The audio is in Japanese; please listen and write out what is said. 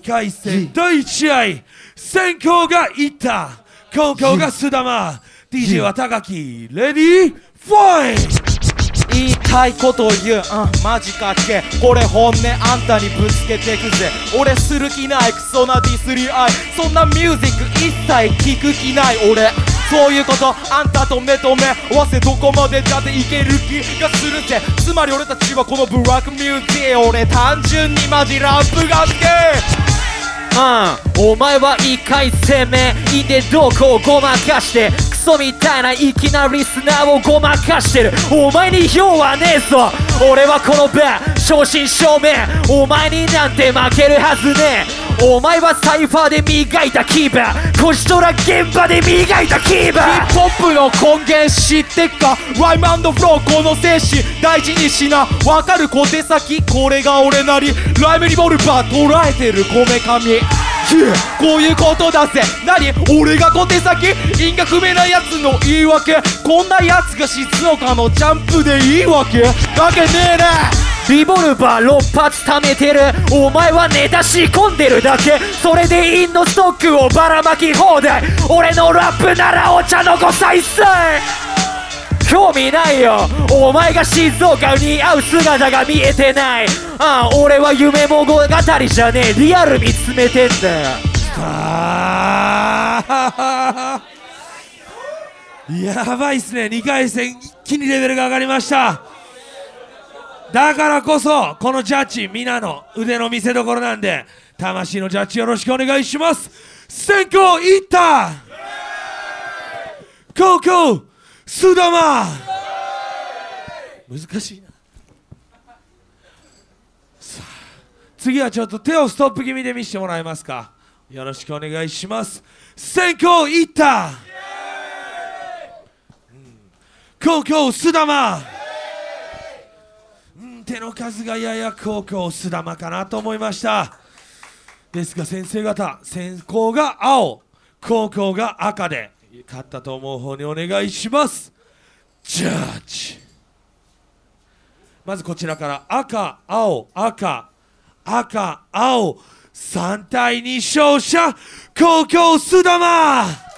2回戦第1試合先攻がいった。後攻が須玉 DJ は高木。レディーファイト言いたいことを言う、うん、マジかっけ。これ本音あんたにぶつけてくぜ。俺する気ないクソなディスり合い。そんなミュージック一切聞く気ない俺。そういうことあんたと目と目合わせどこまでだっていける気がするぜ。つまり俺たちはこのブラックミュージック俺単純にマジラップが好きうん、お前は一回攻めいてどこをごまかして。クソみたいないきなリスナーをごまかしてる。お前に票はねえぞ。俺はこの場正真正銘。お前になんて負けるはずねえ。お前はサイファーで磨いたキーパーこちとら現場で磨いたキーパーヒップホップの根源知ってっか？ライムフローこの精神大事にしな。わかる小手先？これが俺なり。ライムリボルバー捉えてるこめかみ。こういうことだぜ。何？俺が小手先？因果不明なやつの言い訳。こんなやつが静岡のジャンプでいいわけ？だけねえなリボルバー6発貯めてるお前はネタ仕込んでるだけ。それでインのストックをばらまき放題。俺のラップならお茶の子再生興味ないよ。お前が静岡に合う姿が見えてない。ああ俺は夢物語じゃねえ。リアル見つめてんだよ。あー。やばいっすね2回戦一気にレベルが上がりましただからこそこのジャッジ皆の腕の見せ所なんで魂のジャッジよろしくお願いします。先行いった。後攻須玉難しいな。さあ次はちょっと手をストップ気味で見せてもらえますか。よろしくお願いします。先行いった。後攻須玉うん手の数がやや後攻須玉かなと思いました。ですが先生方先行が青後攻が赤で勝ったと思う方にお願いします。ジャッジ。まずこちらから赤青赤赤青3対2勝者高校須玉